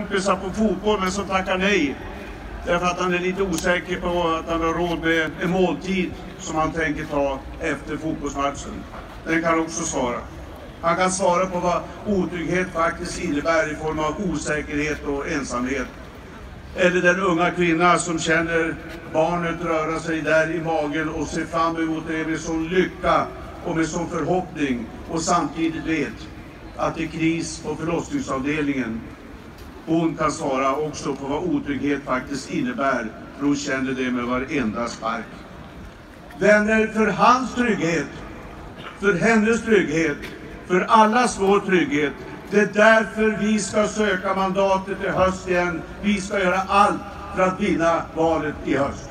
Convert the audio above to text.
kompisar på fotboll men som tackar nej. Därför att han är lite osäker på att han har råd med en måltid som han tänker ta efter fotbollsmatchen. Den kan också svara. Han kan svara på vad otrygghet faktiskt innebär i form av osäkerhet och ensamhet. Eller den unga kvinna som känner barnet röra sig där i magen och ser fram emot det med sån lycka och med sån förhoppning och samtidigt vet att det är kris på förlossningsavdelningen. Hon kan svara också på vad otrygghet faktiskt innebär, för hon känner det med varenda spark. Vänner, för hans trygghet, för hennes trygghet, för allas vår trygghet. Det är därför vi ska söka mandatet i höst igen. Vi ska göra allt för att vinna valet i höst.